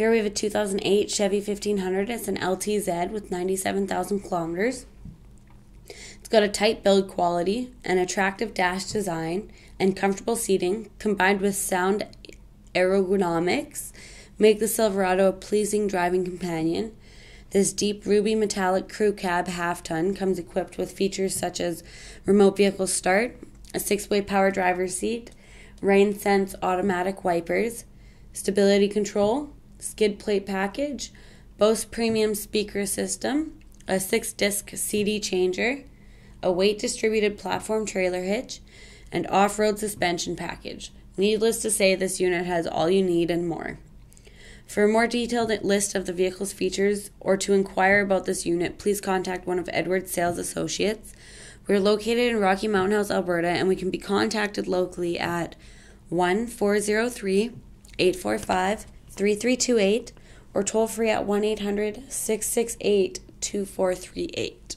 Here we have a 2008 Chevy 1500. It's an LTZ with 97,000 kilometers. It's got a tight build quality, an attractive dash design, and comfortable seating combined with sound ergonomics make the Silverado a pleasing driving companion. This deep ruby metallic crew cab half ton comes equipped with features such as remote vehicle start, a six way power driver's seat, rain sense automatic wipers, stability control, skid plate package, Bose premium speaker system, a six disc CD changer, a weight distributed platform trailer hitch, and off road suspension package. Needless to say, this unit has all you need and more. For a more detailed list of the vehicle's features or to inquire about this unit, please contact one of Edwards Sales Associates. We're located in Rocky Mountain House, Alberta, and we can be contacted locally at 1 403 845 3328 or toll free at 1 800 668 2438.